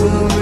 will